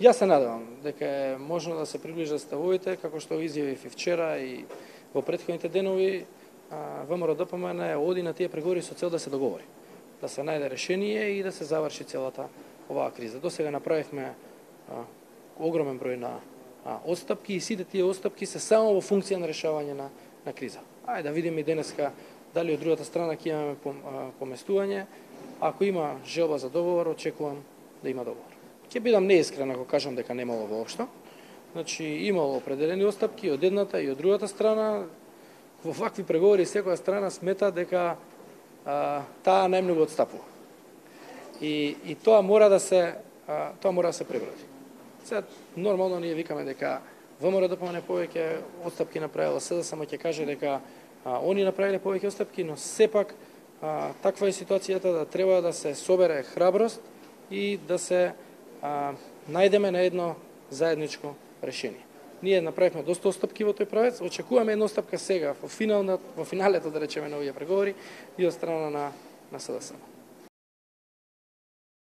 Јас се надевам дека е можно да се приближат ставовите, како што изјавив и вчера и во претходните денови, ВМРО ДПМН оди на тие преговори со цел да се договори, да се најде решение и да се заврши целата оваа криза. До сега направивме а, огромен број на а, отстапки и сите тие отстапки се само во функција на решавање на, на криза. Ајде да видиме и денеска дали од другата страна ќе имаме поместување. Ако има желба за договор, очекувам да има договор. Ќе бидам неискрен ако кажам дека немало воопшто. Значи, имало определени остапки од едната и од другата страна. Во вакви преговори секоја страна смета дека а, таа најмногу отстапува. И, и тоа мора да се а, тоа мора да се преброди. Сега нормално ние викаме дека ВМРО да помне повеќе отстапки направила СДС, само ќе каже дека а, они направиле повеќе отстапки, но сепак а, таква е ситуацијата да треба да се собере храброст и да се а, најдеме на едно заедничко решение. Ние направивме доста отстапки во тој правец, очекуваме една отстапка сега во финалната во финалето да речеме на овие преговори и од страна на на СДСМ.